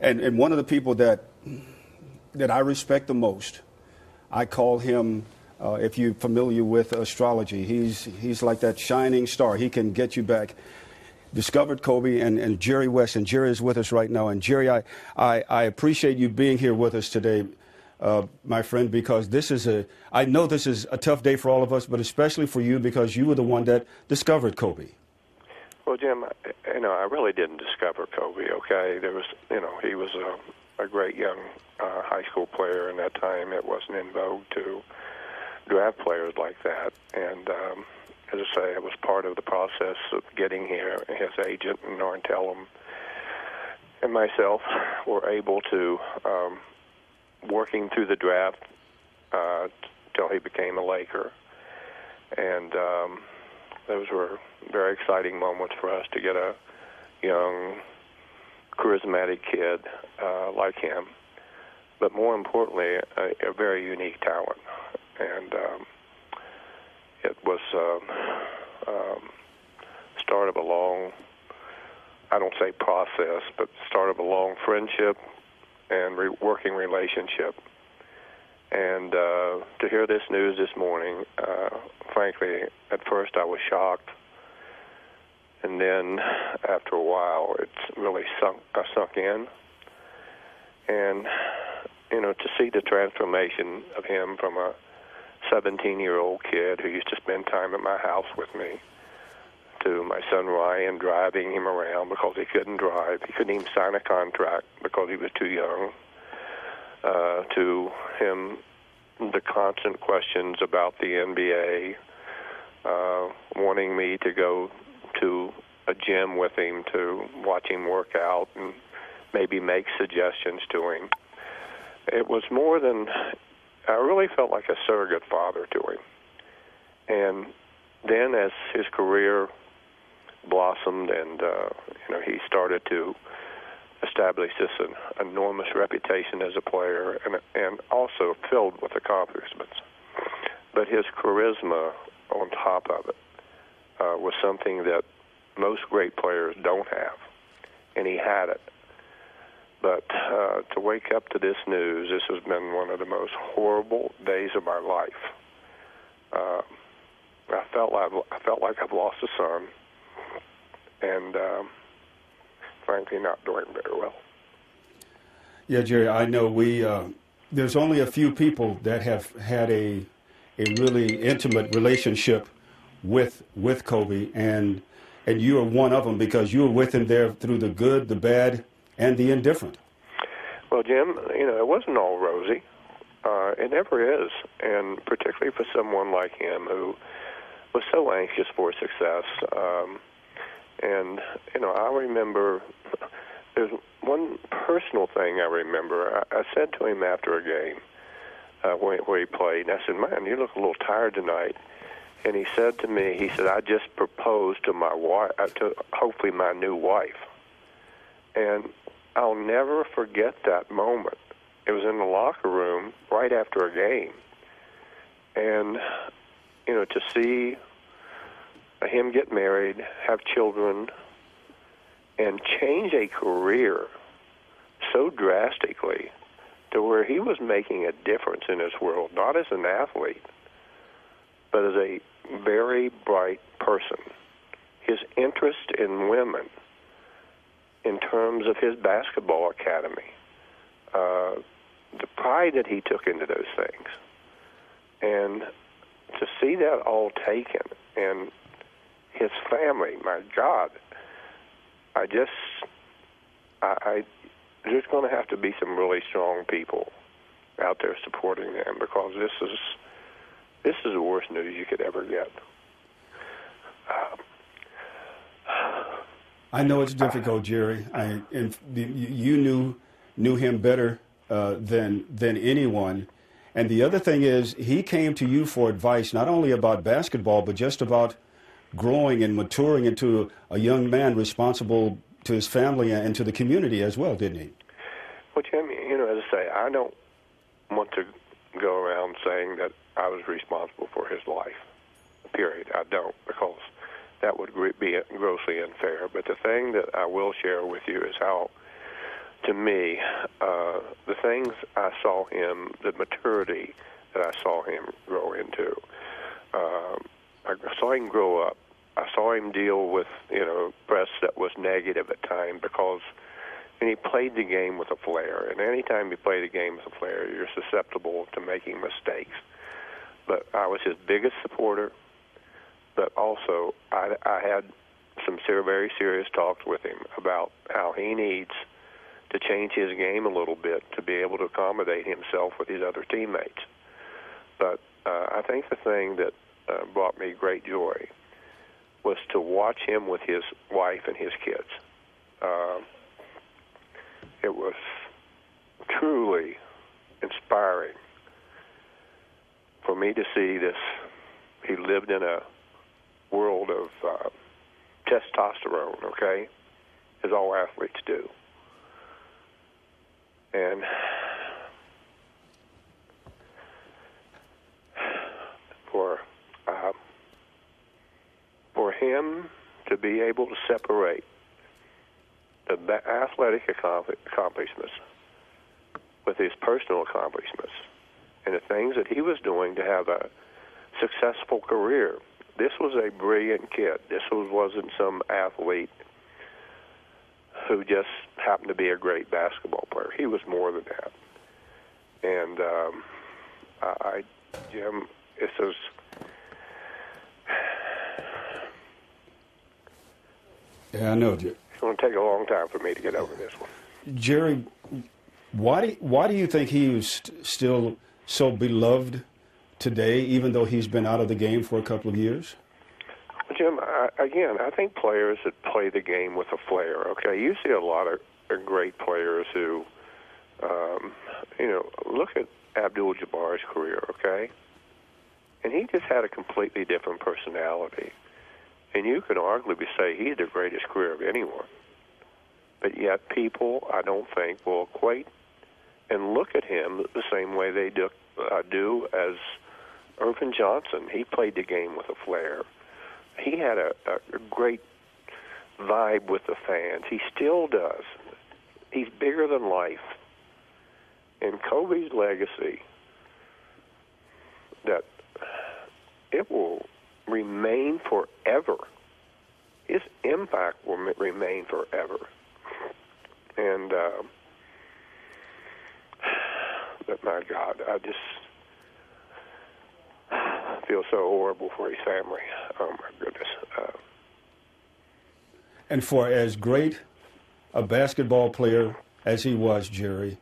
and, and one of the people that that I respect the most, I call him. Uh, if you're familiar with astrology, he's he's like that shining star. He can get you back. Discovered Kobe and, and Jerry West, and Jerry is with us right now. And Jerry, I, I, I appreciate you being here with us today, uh, my friend, because this is a, I know this is a tough day for all of us, but especially for you because you were the one that discovered Kobe. Well, Jim, you know, I really didn't discover Kobe. Okay, there was, you know, he was a, a great young uh, high school player, and that time it wasn't in vogue to draft players like that. And um, as I say, it was part of the process of getting here. His agent and Arn Tellem and myself were able to um, working through the draft uh, till he became a Laker, and um, those were very exciting moments for us to get a young, charismatic kid uh, like him, but more importantly, a, a very unique talent. And um, it was um, um, start of a long, I don't say process, but start of a long friendship and re- working relationship. And uh, to hear this news this morning, uh, frankly, at first I was shocked, and then after a while, it's really sunk uh, sunk in. And you know, to see the transformation of him from a 17-year-old kid who used to spend time at my house with me to my son Ryan driving him around because he couldn't drive. He couldn't even sign a contract because he was too young. Uh, to him, the constant questions about the NBA, uh, wanting me to go to a gym with him to watch him work out and maybe make suggestions to him. It was more than I really felt like a surrogate father to him. And then as his career blossomed, and uh, you know he started to establish this an enormous reputation as a player, and and also filled with accomplishments. But his charisma on top of it uh, was something that most great players don't have, and he had it. But uh, to wake up to this news, this has been one of the most horrible days of my life. Uh, I felt like I felt like I've lost a son and um, frankly not doing very well. Yeah, Jerry, I know we. Uh, there's only a few people that have had a a really intimate relationship with with Kobe, and and you are one of them because you were with him there through the good, the bad, and the indifferent. Well, Jim, you know it wasn't all rosy. Uh, it never is, and particularly for someone like him who was so anxious for success. Um, and you know, I remember there's one personal thing I remember. I, I said to him after a game uh, where, where he played, and I said, "Man, you look a little tired tonight." And he said to me, he said, "I just proposed to my wife, uh, to hopefully my new wife." And I'll never forget that moment. It was in the locker room right after a game, and you know, to see him get married, have children, and change a career so drastically to where he was making a difference in his world, not as an athlete, but as a very bright person. His interest in women, in terms of his basketball academy, uh, the pride that he took into those things, and to see that all taken and his family. My God, I just, I, I there's going to have to be some really strong people out there supporting them because this is this is the worst news you could ever get. Um, I know it's difficult, Jerry. I, and you knew knew him better uh, than than anyone. And the other thing is, he came to you for advice not only about basketball, but just about growing and maturing into a young man responsible to his family and to the community as well, didn't he? Well, Jim, you know, as I say, I don't want to go around saying that I was responsible for his life. Period. I don't, because that would be grossly unfair. But the thing that I will share with you is how to me, uh, the things I saw him, the maturity that I saw him grow into, uh, I saw him grow up. I saw him deal with you know press that was negative at times because and he played the game with a flair. And anytime you play the game with a flair, you're susceptible to making mistakes. But I was his biggest supporter. But also, I, I had some ser- very serious talks with him about how he needs to change his game a little bit to be able to accommodate himself with his other teammates. But uh, I think the thing that uh, brought me great joy was to watch him with his wife and his kids. Uh, it was truly inspiring for me to see this. He lived in a world of uh, testosterone, okay, as all athletes do. And for uh, for him to be able to separate the athletic accomplishments with his personal accomplishments and the things that he was doing to have a successful career. This was a brilliant kid. This was, wasn't some athlete who just happened to be a great basketball player. He was more than that. And um, I, Jim, this is. Yeah, I know. It's going to take a long time for me to get over this one. Jerry, why do, why do you think he is st- still so beloved today, even though he's been out of the game for a couple of years? Jim, I, again, I think players that play the game with a flair. Okay, you see a lot of great players who, um, you know, look at Abdul-Jabbar's career. Okay, and he just had a completely different personality. And you can arguably say he's the greatest career of anyone. But yet, people, I don't think, will equate and look at him the same way they do, uh, do as Earvin Johnson. He played the game with a flair. He had a, a great vibe with the fans. He still does. He's bigger than life. And Kobe's legacy that it will remain forever. His impact will remain forever. And, uh, but my God, I just feel so horrible for his family. Oh, my goodness. Uh, and for as great a basketball player as he was, Jerry,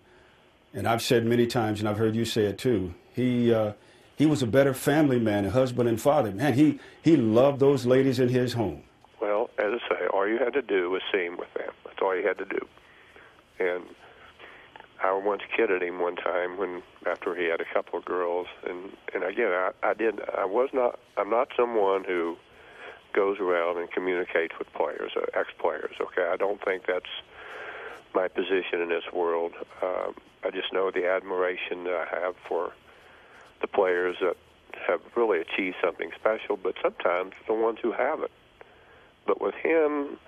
and I've said many times, and I've heard you say it too, he. Uh, he was a better family man, a husband and father. Man, he, he loved those ladies in his home. Well, as I say, all you had to do was see him with them. That's all you had to do. And I once kidded him one time when after he had a couple of girls, and and again, I, I did. I was not. I'm not someone who goes around and communicates with players, uh, ex-players. Okay, I don't think that's my position in this world. Um, I just know the admiration that I have for the players that have really achieved something special, but sometimes the ones who haven't. But with him,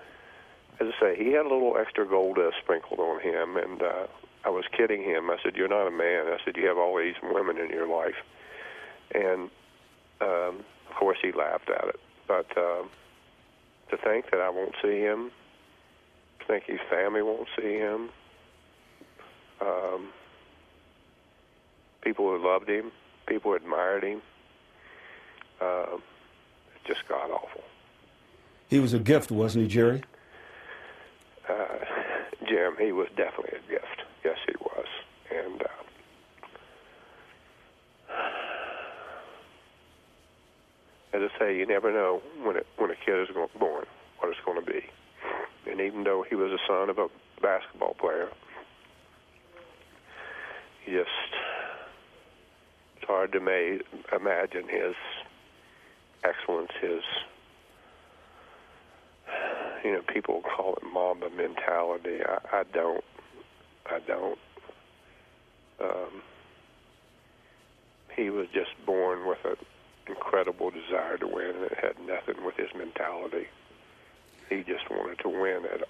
as I say, he had a little extra gold dust sprinkled on him, and uh, I was kidding him. I said, "You're not a man." I said, "You have all these women in your life," and um, of course he laughed at it. But um, to think that I won't see him, to think his family won't see him, um, people who loved him, people admired him. Uh, it's just god awful. He was a gift, wasn't he, Jerry? Uh, Jim, he was definitely a gift. Yes, he was. And uh, as I say, you never know when it when a kid is born what it's going to be. And even though he was a son of a basketball player, he just hard to ma- imagine his excellence, his you know, people call it Mamba mentality. I, I don't. I don't. Um, he was just born with an incredible desire to win, and it had nothing with his mentality. He just wanted to win at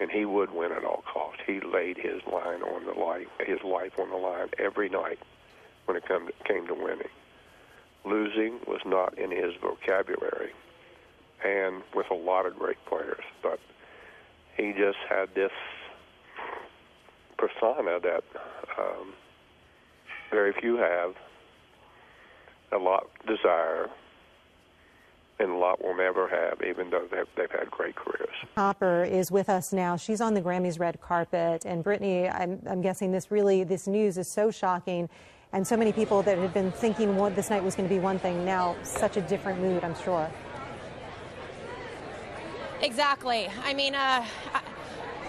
and he would win at all costs. He laid his line on the life, his life on the line every night when it come came to winning. Losing was not in his vocabulary, and with a lot of great players, but he just had this persona that um, very few have, a lot desire, and a lot will never have, even though they've, they've had great careers. Hopper is with us now. She's on the Grammys red carpet. And Brittany, I'm, I'm guessing this really, this news is so shocking. And so many people that had been thinking what this night was going to be one thing, now such a different mood, I'm sure. Exactly. I mean, uh,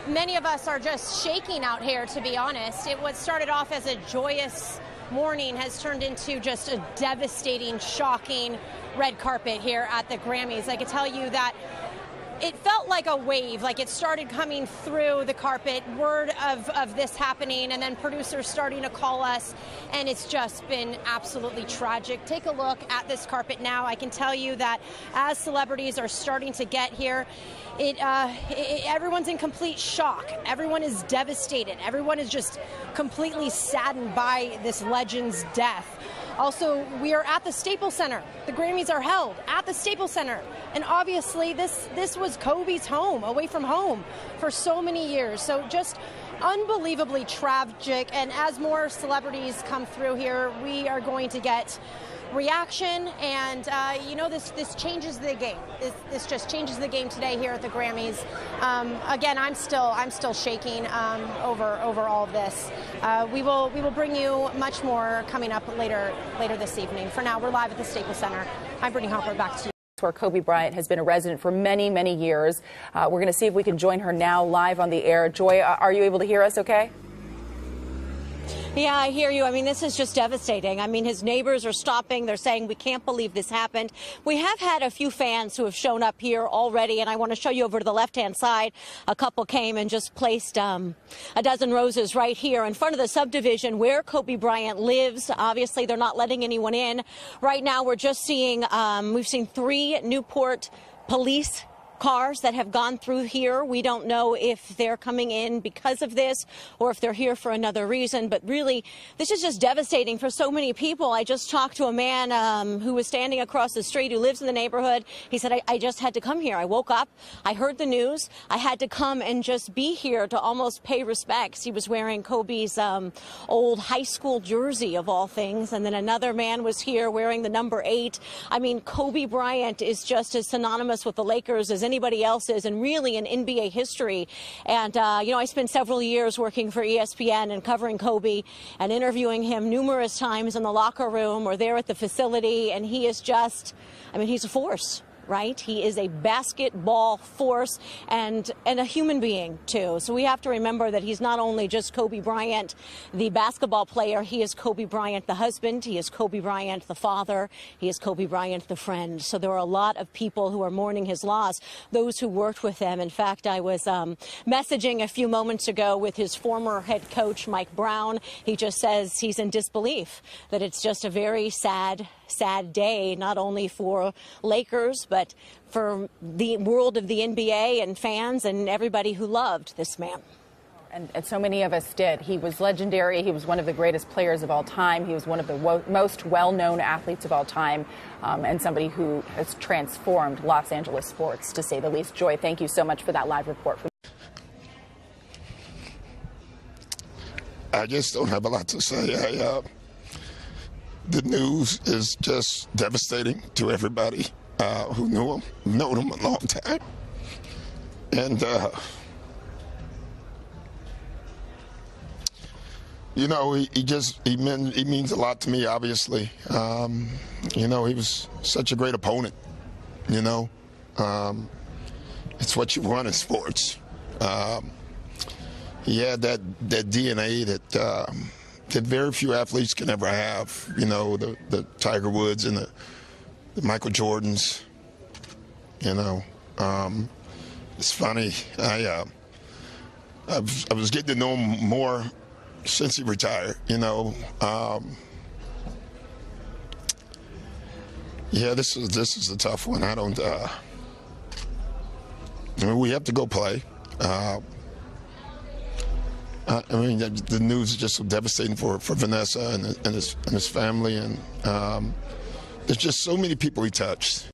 many of us are just shaking out here, to be honest. It what started off as a joyous morning has turned into just a devastating, shocking red carpet here at the Grammys. I can tell you that it felt like a wave, like it started coming through the carpet, word of, of this happening, and then producers starting to call us, and it's just been absolutely tragic. Take a look at this carpet now. I can tell you that as celebrities are starting to get here, it, uh, it, everyone's in complete shock. Everyone is devastated. Everyone is just completely saddened by this legend's death. Also, we are at the Staples Center. The Grammys are held at the Staples Center. And obviously, this, this was Kobe's home, away from home, for so many years. So just unbelievably tragic. And as more celebrities come through here, we are going to get reaction, and uh, you know this this changes the game. This, this, just changes the game today here at the Grammys. Um, again, I'm still I'm still shaking um, over over all of this. Uh, we will we will bring you much more coming up later later this evening. For now, we're live at the Staples Center. I'm Brittany Hopper. Back to you where Kobe Bryant has been a resident for many, many years. Uh, we're going to see if we can join her now live on the air. Joy, are you able to hear us okay? Yeah, I hear you. I mean, this is just devastating. I mean, his neighbors are stopping. They're saying, we can't believe this happened. We have had a few fans who have shown up here already, and I want to show you over to the left hand side. A couple came and just placed um, a dozen roses right here in front of the subdivision where Kobe Bryant lives. Obviously, they're not letting anyone in. Right now, we're just seeing, um, we've seen three Newport police cars that have gone through here. We don't know if they're coming in because of this or if they're here for another reason. But really, this is just devastating for so many people. I just talked to a man um, who was standing across the street who lives in the neighborhood. He said, I, I, just had to come here. I woke up, I heard the news, I had to come and just be here to almost pay respects. He was wearing Kobe's um, old high school jersey, of all things. And then another man was here wearing the number eight. I mean, Kobe Bryant is just as synonymous with the Lakers as anybody else is, and really in NBA history. And, uh, you know, I spent several years working for ESPN and covering Kobe and interviewing him numerous times in the locker room or there at the facility, and he is just, I mean, he's a force right? He is a basketball force and and a human being too. So we have to remember that he's not only just Kobe Bryant, the basketball player. He is Kobe Bryant, the husband. He is Kobe Bryant, the father. He is Kobe Bryant, the friend. So there are a lot of people who are mourning his loss. Those who worked with him. In fact, I was um, messaging a few moments ago with his former head coach, Mike Brown. He just says he's in disbelief that it's just a very sad sad day, not only for Lakers, but for the world of the NBA and fans and everybody who loved this man. And, and, so many of us did. He was legendary. He was one of the greatest players of all time. He was one of the wo- most well known athletes of all time, um, and somebody who has transformed Los Angeles sports, to say the least. Joy, thank you so much for that live report. I just don't have a lot to say. I, uh, the news is just devastating to everybody uh, who knew him, known him a long time. And, uh, you know, he, he just, he, mean, he means a lot to me, obviously. Um, you know, he was such a great opponent, you know. Um, it's what you want in sports. Um, he had that, that DNA that, um, that very few athletes can ever have. You know, the, the Tiger Woods and the, the Michael Jordans. You know, um, it's funny. I, uh, I, was, I was getting to know him more since he retired. You know, um, yeah, this is this is a tough one. I don't. Uh, I mean, we have to go play. Uh, I mean, the news is just so devastating for, for Vanessa and, and, his, and his family. And um, there's just so many people he touched.